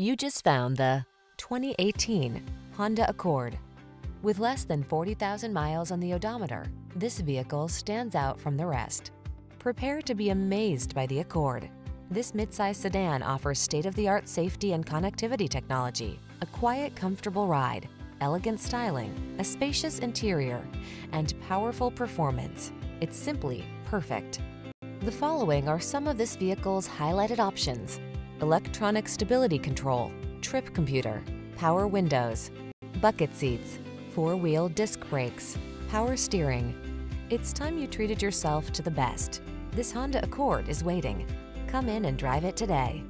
You just found the 2018 Honda Accord. With less than 40,000 miles on the odometer, this vehicle stands out from the rest. Prepare to be amazed by the Accord. This midsize sedan offers state-of-the-art safety and connectivity technology, a quiet, comfortable ride, elegant styling, a spacious interior, and powerful performance. It's simply perfect. The following are some of this vehicle's highlighted options. Electronic stability control, trip computer, power windows, bucket seats, four-wheel disc brakes, power steering. It's time you treated yourself to the best. This Honda Accord is waiting. Come in and drive it today.